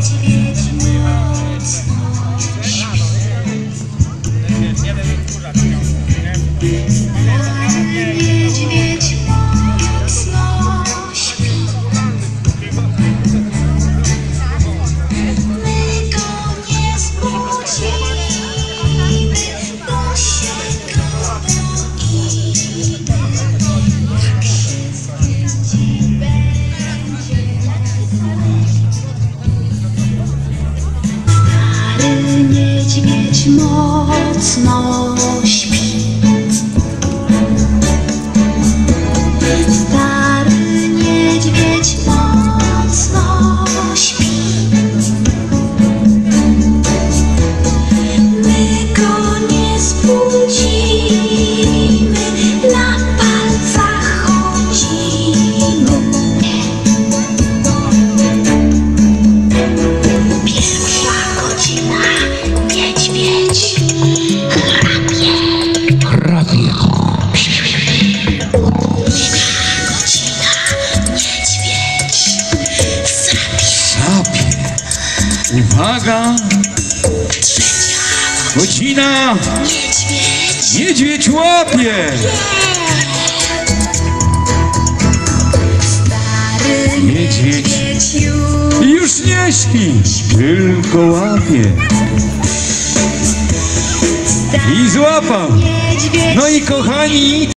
niedźwiedź mocno niedźwiedź mocno śpi. Stary Uwaga. Godzina. Niedźwiedź łapie. Niedźwiedź. już nie śpi, tylko łapie. I złapał. No i kochani,